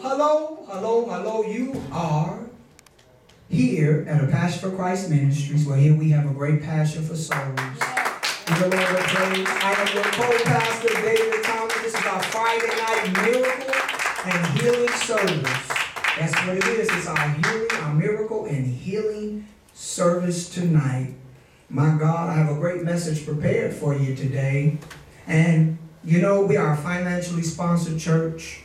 hello, hello, hello. You are here at a Passion for Christ Ministries, where here we have a great passion for souls. Give the Lord a praise. I am your co-pastor, David Thomas. This is our Friday night miracle and healing service. That's what it is. It's our healing, our miracle and healing service tonight. My God, I have a great message prepared for you today. And you know, we are a financially sponsored church.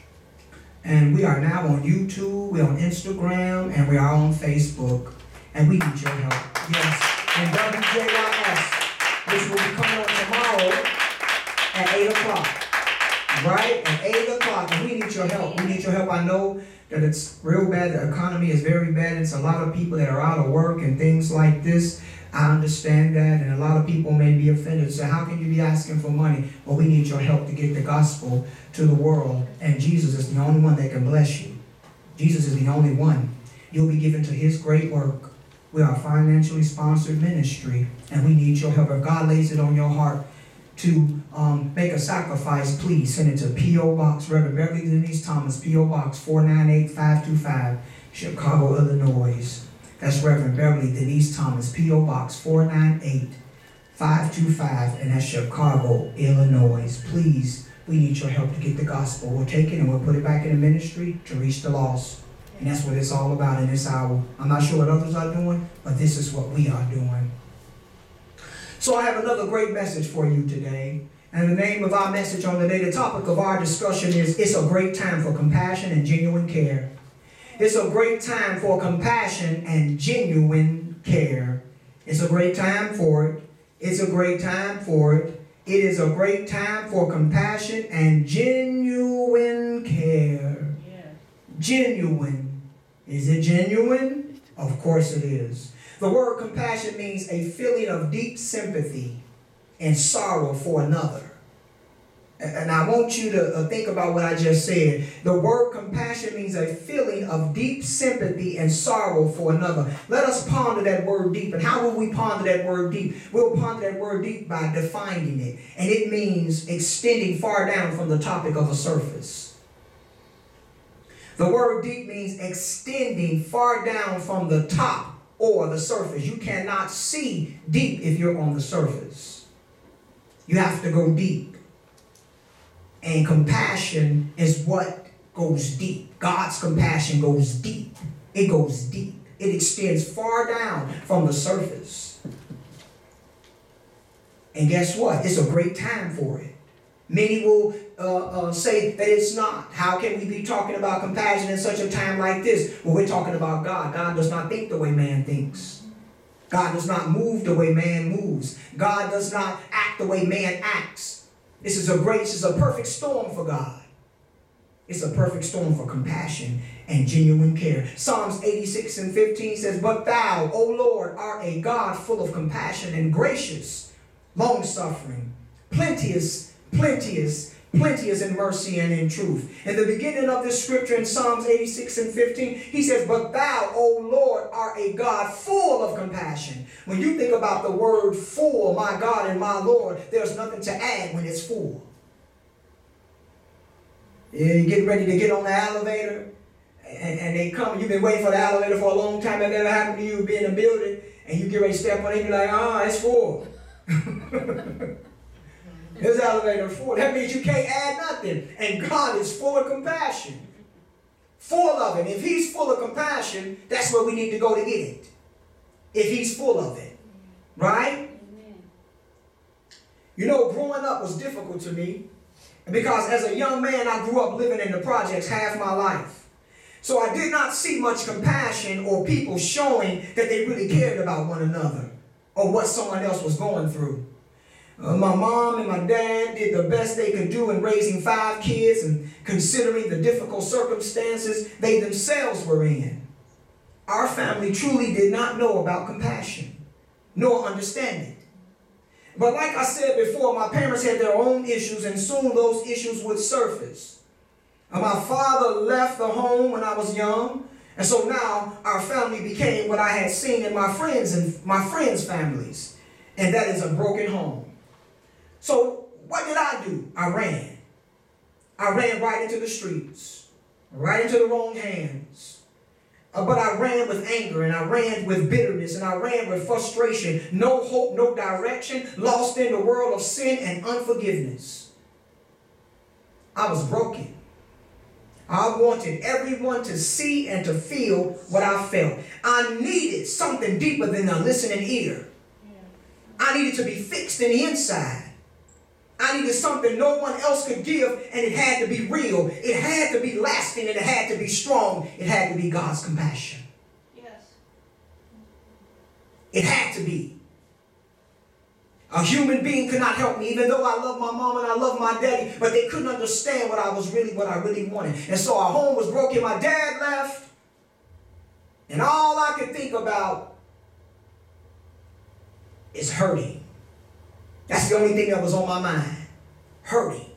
And we are now on YouTube, we're on Instagram, and we are on Facebook. And we need your help. Yes. And WJYS, which will be coming on tomorrow at 8 o'clock. Right? At 8 o'clock. And we need your help. We need your help. I know that it's real bad. The economy is very bad. It's a lot of people that are out of work and things like this. I understand that, and a lot of people may be offended. So, how can you be asking for money? Well, we need your help to get the gospel to the world, and Jesus is the only one that can bless you. Jesus is the only one. You'll be given to His great work. We are a financially sponsored ministry, and we need your help. If God lays it on your heart to um, make a sacrifice, please send it to P.O. Box, Reverend Beverly Denise Thomas, P.O. Box 498525, Chicago, Illinois. That's Reverend Beverly Denise Thomas, P.O. Box 498525, and that's Chicago, Illinois. Please, we need your help to get the gospel. We'll take it and we'll put it back in the ministry to reach the lost. And that's what it's all about in this hour. I'm not sure what others are doing, but this is what we are doing. So I have another great message for you today. And the name of our message on the day, the topic of our discussion is It's a Great Time for Compassion and Genuine Care. It's a great time for compassion and genuine care. It's a great time for it. It's a great time for it. It is a great time for compassion and genuine care. Yeah. Genuine. Is it genuine? Of course it is. The word compassion means a feeling of deep sympathy and sorrow for another. And I want you to uh, think about what I just said. The word compassion means a feeling of deep sympathy and sorrow for another. Let us ponder that word deep. And how will we ponder that word deep? We'll ponder that word deep by defining it. And it means extending far down from the topic of a surface. The word deep means extending far down from the top or the surface. You cannot see deep if you're on the surface. You have to go deep. And compassion is what goes deep. God's compassion goes deep. It goes deep. It extends far down from the surface. And guess what? It's a great time for it. Many will uh, uh, say that it's not. How can we be talking about compassion in such a time like this? Well, we're talking about God. God does not think the way man thinks. God does not move the way man moves. God does not act the way man acts. This is a great, this is a perfect storm for God. It's a perfect storm for compassion and genuine care. Psalms 86 and 15 says, But thou, O Lord, art a God full of compassion and gracious, long suffering, plenteous, plenteous, plenteous in mercy and in truth. In the beginning of this scripture in Psalms 86 and 15, he says, But thou, O Lord, art a God full of compassion. When you think about the word full, my God and my Lord, there's nothing to add when it's full. Yeah, You're getting ready to get on the elevator, and, and they come, you've been waiting for the elevator for a long time, it never happened to you, be in a building, and you get ready to step on it, you're like, ah, oh, it's full. His elevator full. That means you can't add nothing. And God is full of compassion. Full of it. If he's full of compassion, that's where we need to go to get it. If he's full of it. Right? You know, growing up was difficult to me. Because as a young man, I grew up living in the projects half my life. So I did not see much compassion or people showing that they really cared about one another or what someone else was going through. Uh, my mom and my dad did the best they could do in raising five kids and considering the difficult circumstances they themselves were in. Our family truly did not know about compassion, nor understand it. But like I said before, my parents had their own issues, and soon those issues would surface. And my father left the home when I was young, and so now our family became what I had seen in my friends and my friends' families, and that is a broken home. So what did I do? I ran. I ran right into the streets. right into the wrong hands. Uh, but I ran with anger and I ran with bitterness and I ran with frustration, no hope, no direction, lost in the world of sin and unforgiveness. I was broken. I wanted everyone to see and to feel what I felt. I needed something deeper than a listening ear. I needed to be fixed in the inside. I needed something no one else could give, and it had to be real. It had to be lasting, and it had to be strong. It had to be God's compassion. Yes. It had to be. A human being could not help me, even though I love my mom and I love my daddy, but they couldn't understand what I was really, what I really wanted. And so our home was broken. My dad left, and all I could think about is hurting. That's the only thing that was on my mind. Hurting.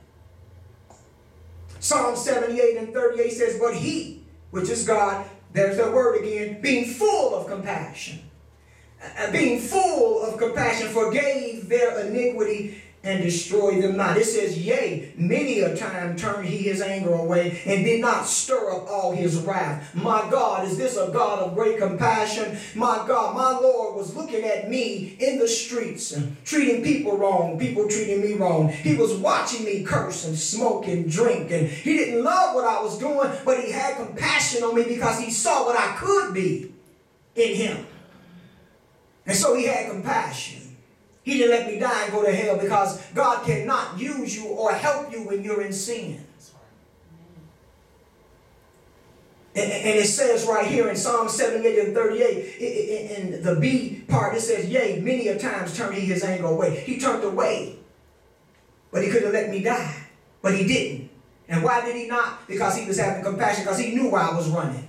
Psalm 78 and 38 says, But he, which is God, there's that word again, being full of compassion uh, being full of compassion, forgave their iniquity and destroy them not. It says, Yea, many a time turned he his anger away and did not stir up all his wrath. My God, is this a God of great compassion? My God, my Lord was looking at me in the streets and treating people wrong, people treating me wrong. He was watching me curse and smoke and drink, and he didn't love what I was doing, but he had compassion on me because he saw what I could be in him. And so he had compassion. He didn't let me die and go to hell because God cannot use you or help you when you're in sin. And, it says right here in Psalm 78 and 38, in the B part, it says, Yea, many a times turned he his anger away. He turned away, but he could have let me die, but he didn't. And why did he not? Because he was having compassion, because he knew why I was running.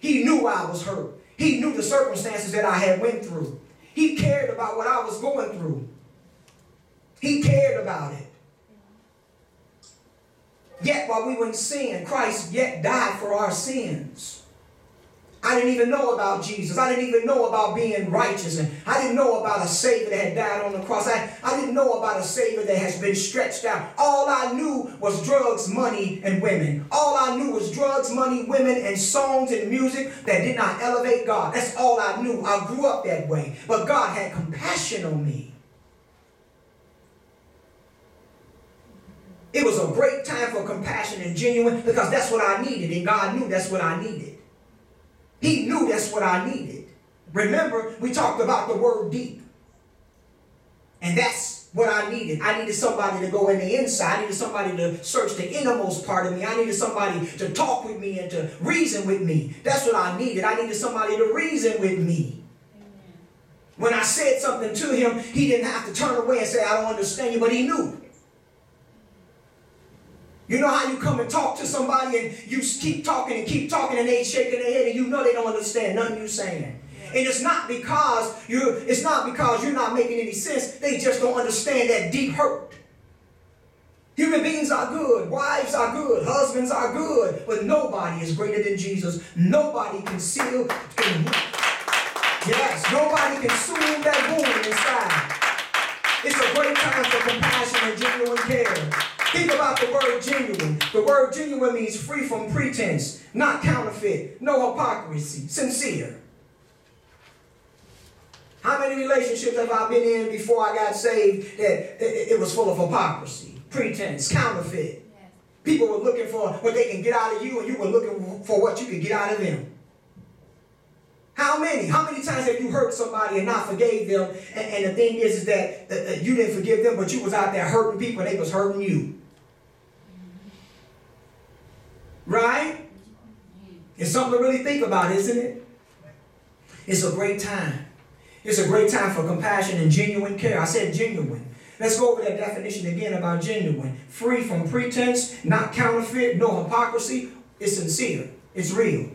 He knew I was hurt. He knew the circumstances that I had went through. He cared about what I was going through. He cared about it. Yet while we were in sin, Christ yet died for our sins. I didn't even know about Jesus. I didn't even know about being righteous. And I didn't know about a Savior that had died on the cross. I, I didn't know about a Savior that has been stretched out. All I knew was drugs, money, and women. All I knew was drugs, money, women, and songs and music that did not elevate God. That's all I knew. I grew up that way. But God had compassion on me. It was a great time for compassion and genuine because that's what I needed. And God knew that's what I needed. He knew that's what I needed. Remember, we talked about the word deep. And that's what I needed. I needed somebody to go in the inside. I needed somebody to search the innermost part of me. I needed somebody to talk with me and to reason with me. That's what I needed. I needed somebody to reason with me. When I said something to him, he didn't have to turn away and say, I don't understand you, but he knew. You know how you come and talk to somebody and you keep talking and keep talking and they shaking their head and you know they don't understand nothing you're saying. And it's not because you're it's not because you're not making any sense. They just don't understand that deep hurt. Human beings are good, wives are good, husbands are good, but nobody is greater than Jesus. Nobody can seal, can, yes, nobody can soothe that wound inside. It's a great time for compassion and genuine care. Think about the word genuine. The word genuine means free from pretense, not counterfeit, no hypocrisy, sincere. How many relationships have I been in before I got saved that it was full of hypocrisy, pretense, counterfeit? People were looking for what they can get out of you, and you were looking for what you could get out of them. How many? How many times have you hurt somebody and not forgave them? And, and the thing is, is that, that, that, you didn't forgive them, but you was out there hurting people and they was hurting you. Right? It's something to really think about, isn't it? It's a great time. It's a great time for compassion and genuine care. I said genuine. Let's go over that definition again about genuine. Free from pretense, not counterfeit, no hypocrisy. It's sincere. It's real.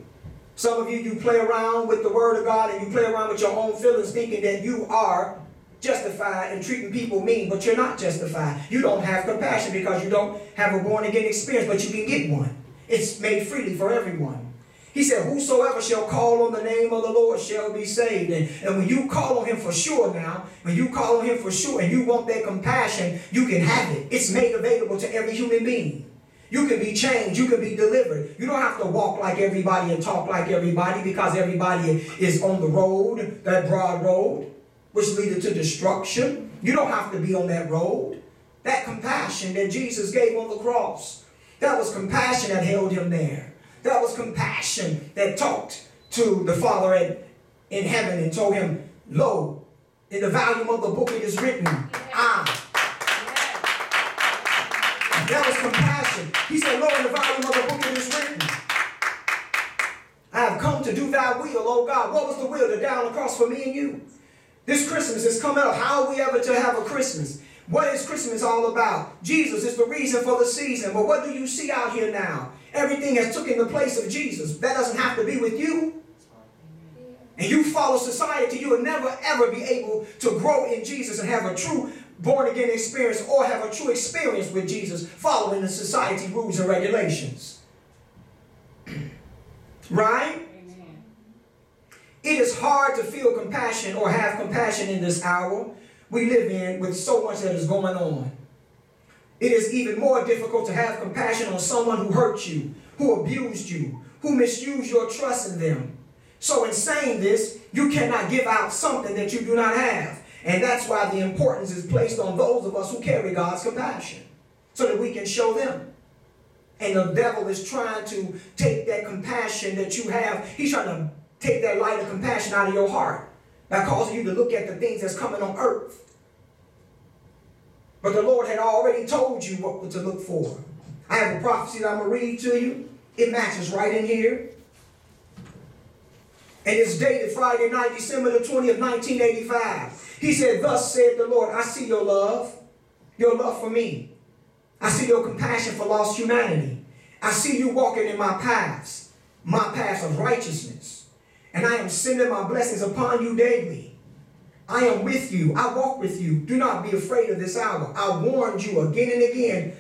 Some of you, you play around with the word of God and you play around with your own feelings thinking that you are justified in treating people mean, but you're not justified. You don't have compassion because you don't have a born again experience, but you can get one. It's made freely for everyone. He said, Whosoever shall call on the name of the Lord shall be saved. And, and when you call on him for sure now, when you call on him for sure and you want that compassion, you can have it. It's made available to every human being. You can be changed. You can be delivered. You don't have to walk like everybody and talk like everybody because everybody is on the road, that broad road, which leads to destruction. You don't have to be on that road. That compassion that Jesus gave on the cross, that was compassion that held him there. That was compassion that talked to the Father at, in heaven and told him, Lo, in the volume of the book it is written, I He said, Lord, in the volume of the book it is written. I have come to do thy will, oh God. What was the will? To down the cross for me and you. This Christmas is coming up. How are we ever to have a Christmas? What is Christmas all about? Jesus is the reason for the season. But what do you see out here now? Everything has taken the place of Jesus. That doesn't have to be with you. And you follow society, you will never ever be able to grow in Jesus and have a true born again experience or have a true experience with Jesus following the society rules and regulations. right? Amen. It is hard to feel compassion or have compassion in this hour we live in with so much that is going on. It is even more difficult to have compassion on someone who hurt you, who abused you, who misused your trust in them. So, in saying this, you cannot give out something that you do not have. And that's why the importance is placed on those of us who carry God's compassion so that we can show them. And the devil is trying to take that compassion that you have, he's trying to take that light of compassion out of your heart by causing you to look at the things that's coming on earth. But the Lord had already told you what to look for. I have a prophecy that I'm going to read to you. It matches right in here. And it's dated Friday night, December the 20th, 1985. He said, Thus said the Lord, I see your love, your love for me. I see your compassion for lost humanity. I see you walking in my paths, my paths of righteousness. And I am sending my blessings upon you daily. I am with you. I walk with you. Do not be afraid of this hour. I warned you again and again,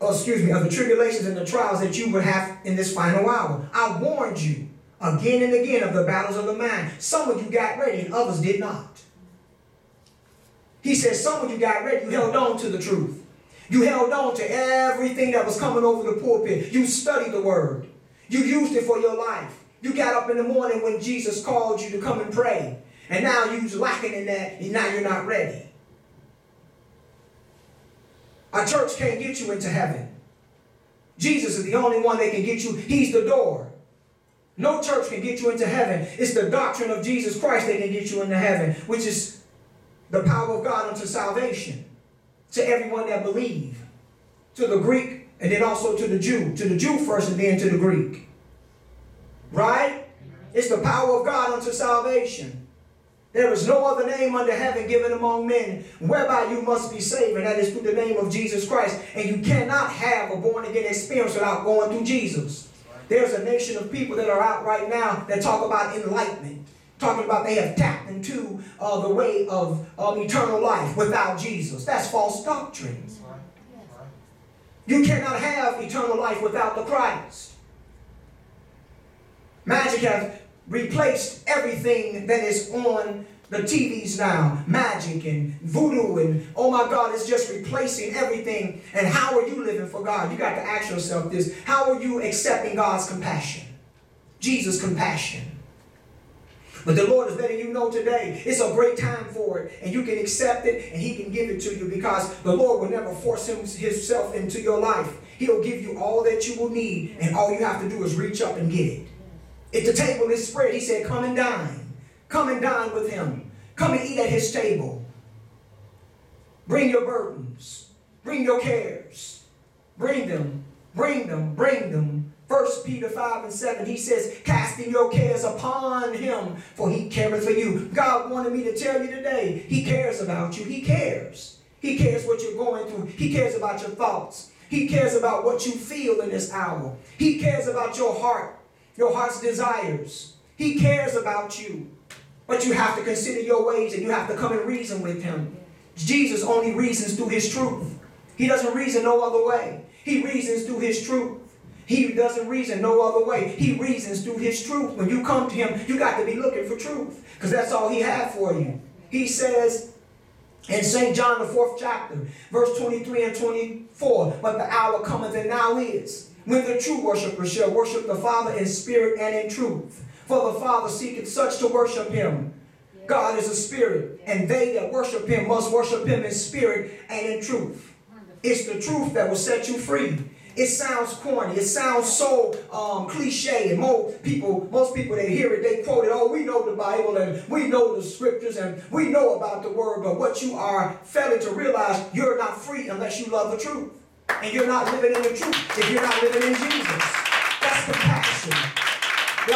oh, excuse me, of the tribulations and the trials that you would have in this final hour. I warned you again and again of the battles of the mind. Some of you got ready and others did not. He said, Some of you got ready, you held on to the truth. You held on to everything that was coming over the pulpit. You studied the word. You used it for your life. You got up in the morning when Jesus called you to come and pray. And now you're lacking in that, and now you're not ready. A church can't get you into heaven. Jesus is the only one that can get you. He's the door. No church can get you into heaven. It's the doctrine of Jesus Christ that can get you into heaven, which is the power of God unto salvation to everyone that believe, to the Greek and then also to the Jew, to the Jew first and then to the Greek. Right? It's the power of God unto salvation. There is no other name under heaven given among men whereby you must be saved, and that is through the name of Jesus Christ. And you cannot have a born again experience without going through Jesus. There's a nation of people that are out right now that talk about enlightenment talking about they have tapped into uh, the way of um, eternal life without Jesus. That's false doctrine. You cannot have eternal life without the Christ. Magic has replaced everything that is on the TVs now. Magic and voodoo and oh my God, it's just replacing everything. And how are you living for God? You got to ask yourself this. How are you accepting God's compassion? Jesus' compassion. But the Lord is letting you know today it's a great time for it, and you can accept it, and He can give it to you because the Lord will never force Himself into your life. He'll give you all that you will need, and all you have to do is reach up and get it. If the table is spread, He said, Come and dine. Come and dine with Him. Come and eat at His table. Bring your burdens, bring your cares, bring them, bring them, bring them First Peter 5 and 7, he says, casting your cares upon him, for he careth for you. God wanted me to tell you today, he cares about you. He cares. He cares what you're going through. He cares about your thoughts. He cares about what you feel in this hour. He cares about your heart, your heart's desires. He cares about you. But you have to consider your ways and you have to come and reason with him. Jesus only reasons through his truth. He doesn't reason no other way. He reasons through his truth. He doesn't reason no other way. He reasons through his truth. When you come to him, you got to be looking for truth because that's all he had for you. He says, In St. John, the fourth chapter, verse 23 and 24, but the hour cometh and now is, when the true worshipers shall worship the Father in spirit and in truth. For the Father seeketh such to worship him. God is a spirit, and they that worship him must worship him in spirit and in truth. It's the truth that will set you free. It sounds corny. It sounds so um, cliche, and most people, most people that hear it, they quote it. Oh, we know the Bible and we know the scriptures and we know about the word. But what you are failing to realize, you're not free unless you love the truth, and you're not living in the truth if you're not living in Jesus. That's compassion.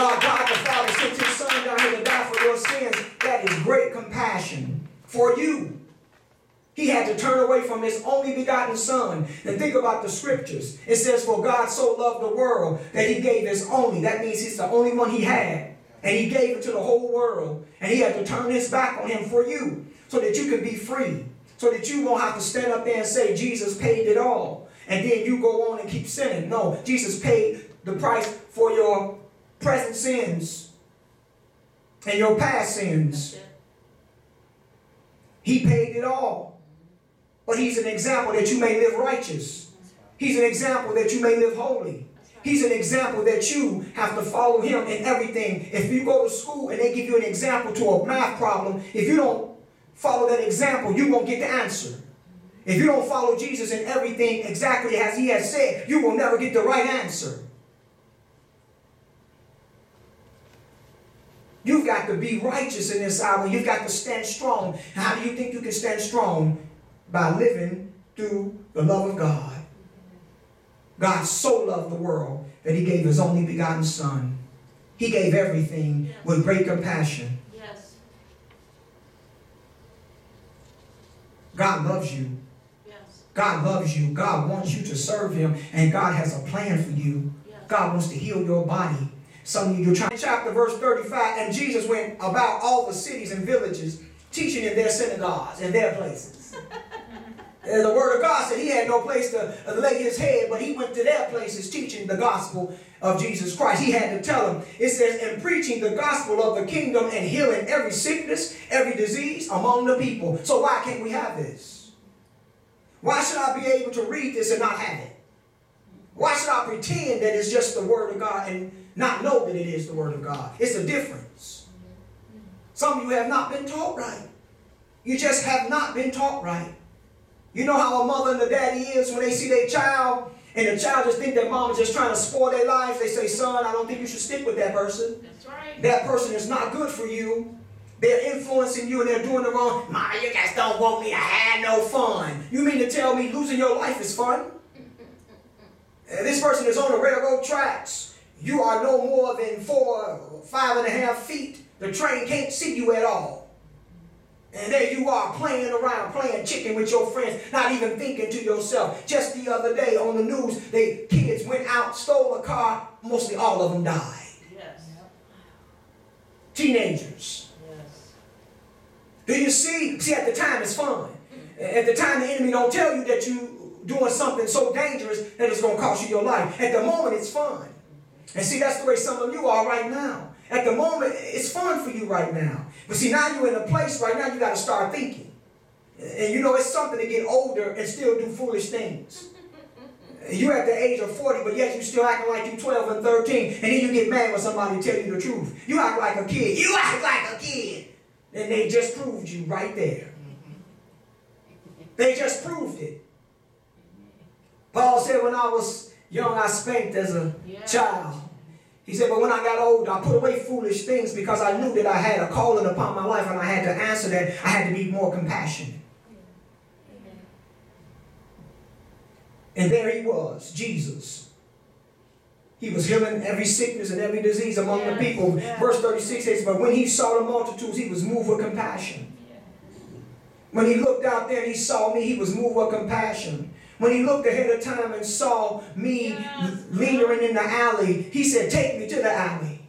God, God the Father sent His Son down here to die for your sins. That is great compassion for you. He had to turn away from his only begotten son. And think about the scriptures. It says, For God so loved the world that he gave his only. That means he's the only one he had. And he gave it to the whole world. And he had to turn his back on him for you so that you could be free. So that you won't have to stand up there and say, Jesus paid it all. And then you go on and keep sinning. No, Jesus paid the price for your present sins and your past sins. He paid it all. But he's an example that you may live righteous. He's an example that you may live holy. He's an example that you have to follow him in everything. If you go to school and they give you an example to a math problem, if you don't follow that example, you won't get the answer. If you don't follow Jesus in everything exactly as he has said, you will never get the right answer. You've got to be righteous in this hour. You've got to stand strong. How do you think you can stand strong? by living through the love of God. God so loved the world that he gave his only begotten Son. He gave everything yes. with great compassion. Yes. God loves you. Yes. God loves you. God wants you to serve him, and God has a plan for you. Yes. God wants to heal your body. Some of you, you're trying. Chapter verse 35, and Jesus went about all the cities and villages, teaching in their synagogues and their places. And the word of God said he had no place to lay his head, but he went to their places teaching the gospel of Jesus Christ. He had to tell them, it says, and preaching the gospel of the kingdom and healing every sickness, every disease among the people. So why can't we have this? Why should I be able to read this and not have it? Why should I pretend that it's just the word of God and not know that it is the word of God? It's a difference. Some of you have not been taught right. You just have not been taught right. You know how a mother and a daddy is when they see their child and the child just think that mom is just trying to spoil their lives. They say, son, I don't think you should stick with that person. That's right. That person is not good for you. They're influencing you and they're doing the wrong. Mama, you guys don't want me I had no fun. You mean to tell me losing your life is fun? this person is on the railroad tracks. You are no more than four, five and a half feet. The train can't see you at all. And there you are playing around, playing chicken with your friends, not even thinking to yourself. Just the other day on the news, the kids went out, stole a car, mostly all of them died. Yes. Teenagers. Yes. Do you see? See, at the time it's fun. At the time the enemy don't tell you that you doing something so dangerous that it's going to cost you your life. At the moment it's fun. And see, that's the way some of you are right now. At the moment, it's fun for you right now. But see, now you're in a place right now, you got to start thinking. And you know, it's something to get older and still do foolish things. You're at the age of 40, but yet you still acting like you're 12 and 13, and then you get mad when somebody tell you the truth. You act like a kid. You act like a kid. And they just proved you right there. They just proved it. Paul said, when I was young, I spanked as a yeah. child. He said, but when I got older, I put away foolish things because I knew that I had a calling upon my life and I had to answer that. I had to be more compassionate. And there he was, Jesus. He was healing every sickness and every disease among yes, the people. Yes. Verse 36 says, But when he saw the multitudes, he was moved with compassion. When he looked out there and he saw me, he was moved with compassion. When he looked ahead of time and saw me yes. lingering in the alley, he said, Take me to the alley.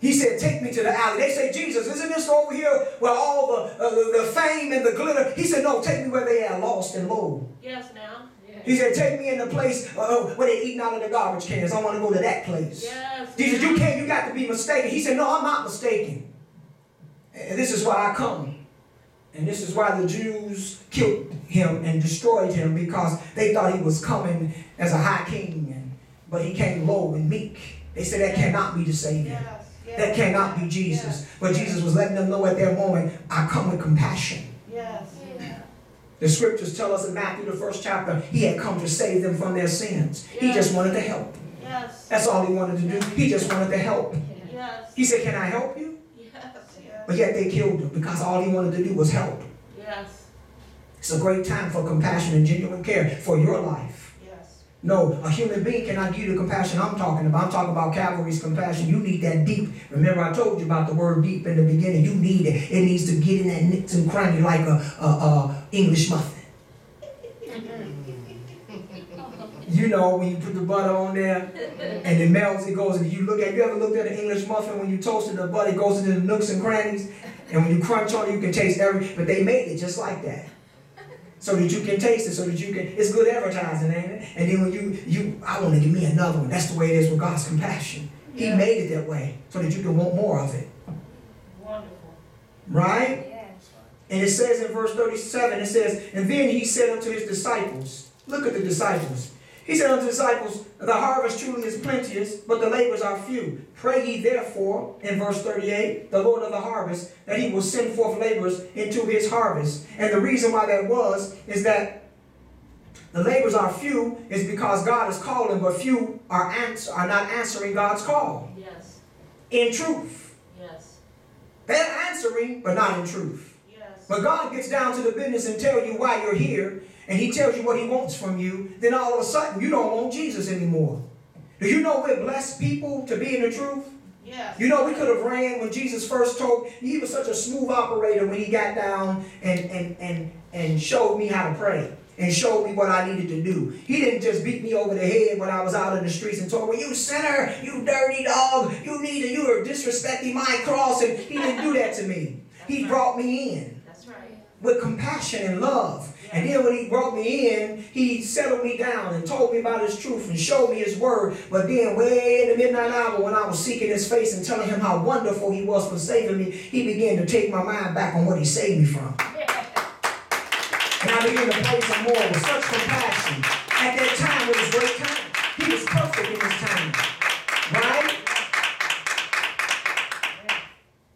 He said, Take me to the alley. They say, Jesus, isn't this over here where all the, uh, the, the, fame and the glitter? He said, No, take me where they are lost and low. Yes, now. He said, Take me in the place uh, uh, where they're eating out of the garbage cans. I want to go to that place. Yes. Jesus, you can't, you got to be mistaken. He said, No, I'm not mistaken. And this is why I come. And this is why the Jews killed him and destroyed him because they thought he was coming as a high king, and, but he came low and meek. They said that cannot be the Savior. Yes, yes, that cannot be Jesus. Yes, but Jesus was letting them know at that moment, I come with compassion. Yes. The scriptures tell us in Matthew, the first chapter, he had come to save them from their sins. He just wanted to help. Yes. That's all he wanted to do. He just wanted to help. Yes. He said, Can I help you? But yet they killed him because all he wanted to do was help. Yes. It's a great time for compassion and genuine care for your life. Yes. No, a human being cannot give you the compassion I'm talking about. I'm talking about Calvary's compassion. You need that deep. Remember, I told you about the word deep in the beginning. You need it. It needs to get in that nicks and cranny like a, a, a English muffin. You know, when you put the butter on there and it melts, it goes, and you look at, you ever looked at an English muffin when you toasted the butter, it goes into the nooks and crannies, and when you crunch on it, you can taste every, but they made it just like that. So that you can taste it, so that you can, it's good advertising, ain't it? And then when you, you, I want to give me another one. That's the way it is with God's compassion. He made it that way, so that you can want more of it. Wonderful. Right? And it says in verse 37, it says, And then he said unto his disciples, Look at the disciples. He said unto the disciples, The harvest truly is plenteous, but the labors are few. Pray ye therefore, in verse 38, the Lord of the harvest, that he will send forth laborers into his harvest. And the reason why that was, is that the labors are few, is because God is calling, but few are, ans- are not answering God's call. Yes. In truth. Yes. They're answering, but not in truth. But God gets down to the business and tell you why you're here and he tells you what he wants from you, then all of a sudden you don't want Jesus anymore. Do you know we're blessed people to be in the truth? Yeah. You know, we could have ran when Jesus first told, he was such a smooth operator when he got down and, and, and, and showed me how to pray and showed me what I needed to do. He didn't just beat me over the head when I was out in the streets and told me, you sinner, you dirty dog, you need to, you are disrespecting my cross. And he didn't do that to me. He brought me in. With compassion and love. And then when he brought me in, he settled me down and told me about his truth and showed me his word. But then, way in the midnight hour, when I was seeking his face and telling him how wonderful he was for saving me, he began to take my mind back on what he saved me from. And I began to praise him more with such compassion. At that time, it was great time. He was perfect in his time. Right?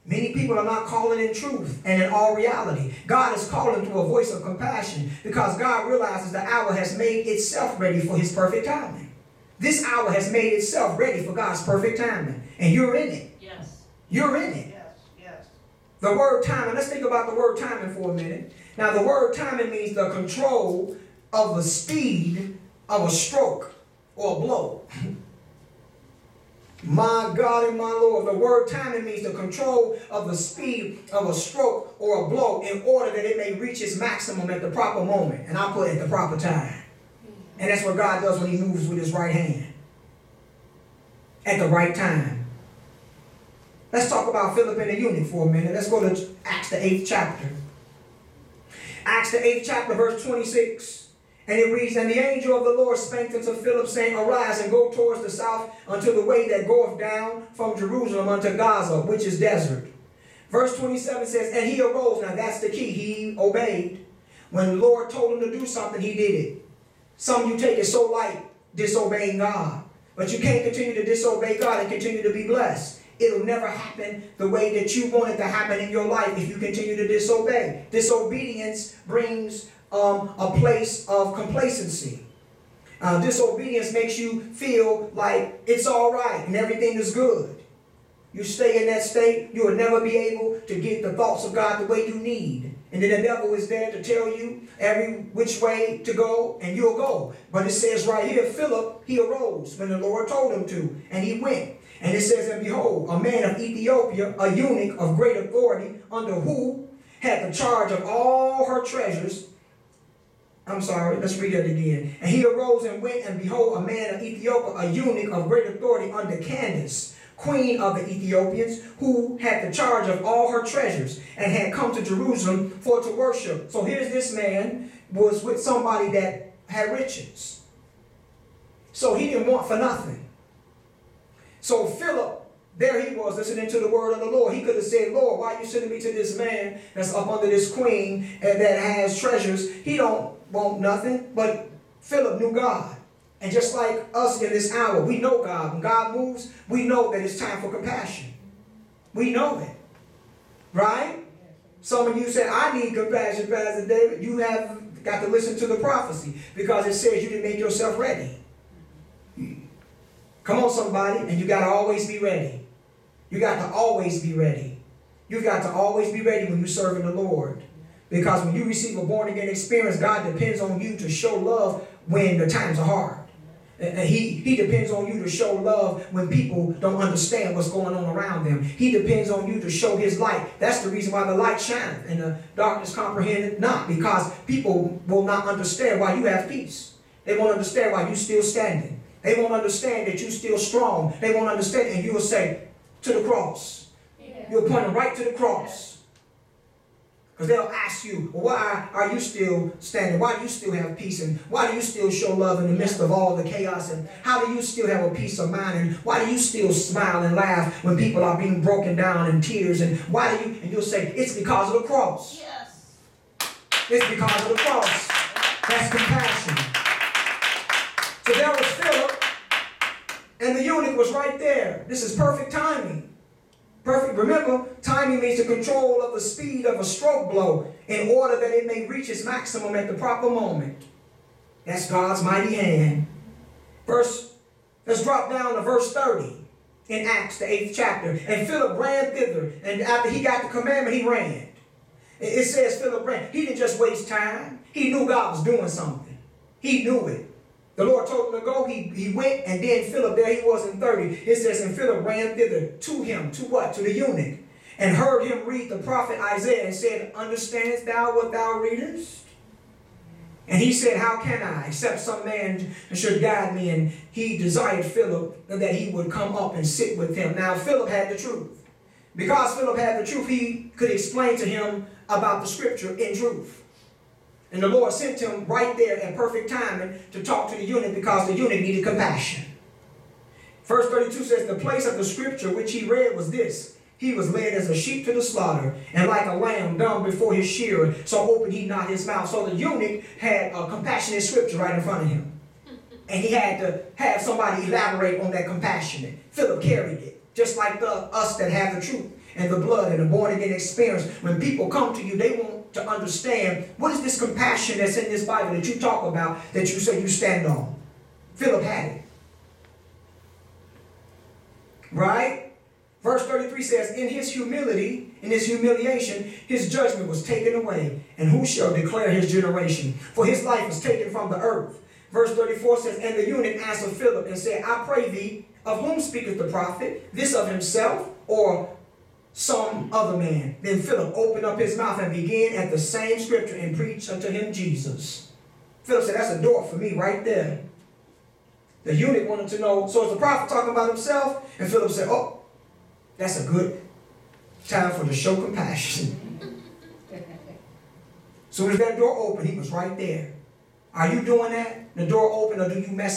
Many people are not calling in truth and in all reality. God is calling through a voice of compassion because God realizes the hour has made itself ready for his perfect timing. This hour has made itself ready for God's perfect timing. And you're in it. Yes. You're in it. Yes, yes. The word timing, let's think about the word timing for a minute. Now, the word timing means the control of the speed of a stroke or a blow. My God and my Lord, the word timing means the control of the speed of a stroke or a blow in order that it may reach its maximum at the proper moment. And I put at the proper time. And that's what God does when he moves with his right hand. At the right time. Let's talk about Philip and the eunuch for a minute. Let's go to Acts the 8th chapter. Acts the 8th chapter, verse 26. And it reads, And the angel of the Lord spake unto Philip, saying, Arise and go towards the south unto the way that goeth down from Jerusalem unto Gaza, which is desert. Verse 27 says, And he arose. Now that's the key. He obeyed. When the Lord told him to do something, he did it. Some you take it so light, disobeying God. But you can't continue to disobey God and continue to be blessed. It'll never happen the way that you want it to happen in your life if you continue to disobey. Disobedience brings um, a place of complacency. Uh, disobedience makes you feel like it's all right and everything is good. You stay in that state, you will never be able to get the thoughts of God the way you need. And then the devil is there to tell you every which way to go, and you'll go. But it says right here, Philip, he arose when the Lord told him to, and he went. And it says, And behold, a man of Ethiopia, a eunuch of great authority, under who had the charge of all her treasures, I'm sorry, let's read that again. And he arose and went, and behold, a man of Ethiopia, a eunuch of great authority under Candace, queen of the Ethiopians, who had the charge of all her treasures, and had come to Jerusalem for to worship. So here's this man was with somebody that had riches. So he didn't want for nothing. So Philip There he was listening to the word of the Lord. He could have said, Lord, why are you sending me to this man that's up under this queen and that has treasures? He don't want nothing. But Philip knew God. And just like us in this hour, we know God. When God moves, we know that it's time for compassion. We know it. Right? Some of you said, I need compassion, Pastor David. You have got to listen to the prophecy because it says you didn't make yourself ready. Come on, somebody, and you got to always be ready. You got to always be ready. You've got to always be ready when you're serving the Lord. Because when you receive a born again experience, God depends on you to show love when the times are hard. And he, he depends on you to show love when people don't understand what's going on around them. He depends on you to show his light. That's the reason why the light shines and the darkness comprehended not. Because people will not understand why you have peace. They won't understand why you're still standing. They won't understand that you're still strong. They won't understand, and you will say, to the cross. You're pointing right to the cross. Because they'll ask you, well, why are you still standing? Why do you still have peace? And why do you still show love in the midst of all the chaos? And how do you still have a peace of mind? And why do you still smile and laugh when people are being broken down in tears? And why do you, and you'll say, it's because of the cross. Yes. It's because of the cross. That's compassion. So there was Philip, and the eunuch was right there. This is perfect timing. Perfect. Remember, timing means the control of the speed of a stroke blow in order that it may reach its maximum at the proper moment. That's God's mighty hand. Verse, let's drop down to verse 30 in Acts, the eighth chapter. And Philip ran thither, and after he got the commandment, he ran. It says Philip ran. He didn't just waste time. He knew God was doing something. He knew it. The Lord told him to go. He, he went, and then Philip, there he was in 30. It says, and Philip ran thither to him, to what? To the eunuch, and heard him read the prophet Isaiah, and said, Understandest thou what thou readest? And he said, How can I, except some man should guide me? And he desired Philip that he would come up and sit with him. Now, Philip had the truth. Because Philip had the truth, he could explain to him about the scripture in truth. And the Lord sent him right there at perfect timing to talk to the eunuch because the eunuch needed compassion. Verse 32 says, The place of the scripture which he read was this He was led as a sheep to the slaughter, and like a lamb dumb before his shearer, so opened he not his mouth. So the eunuch had a compassionate scripture right in front of him. And he had to have somebody elaborate on that compassionate. Philip carried it, just like the, us that have the truth and the blood and the born again experience. When people come to you, they want to understand what is this compassion that's in this Bible that you talk about that you say you stand on. Philip had it. Right? Verse 33 says, In his humility, in his humiliation, his judgment was taken away. And who shall declare his generation? For his life was taken from the earth. Verse 34 says, And the eunuch answered Philip and said, I pray thee, of whom speaketh the prophet? This of himself or some other man? Then Philip opened up his mouth and began at the same scripture and preached unto him Jesus. Philip said, That's a door for me right there. The eunuch wanted to know, so is the prophet talking about himself? And Philip said, Oh, that's a good time for to show compassion. soon as that door opened, he was right there. Are you doing that? The door open, or do you mess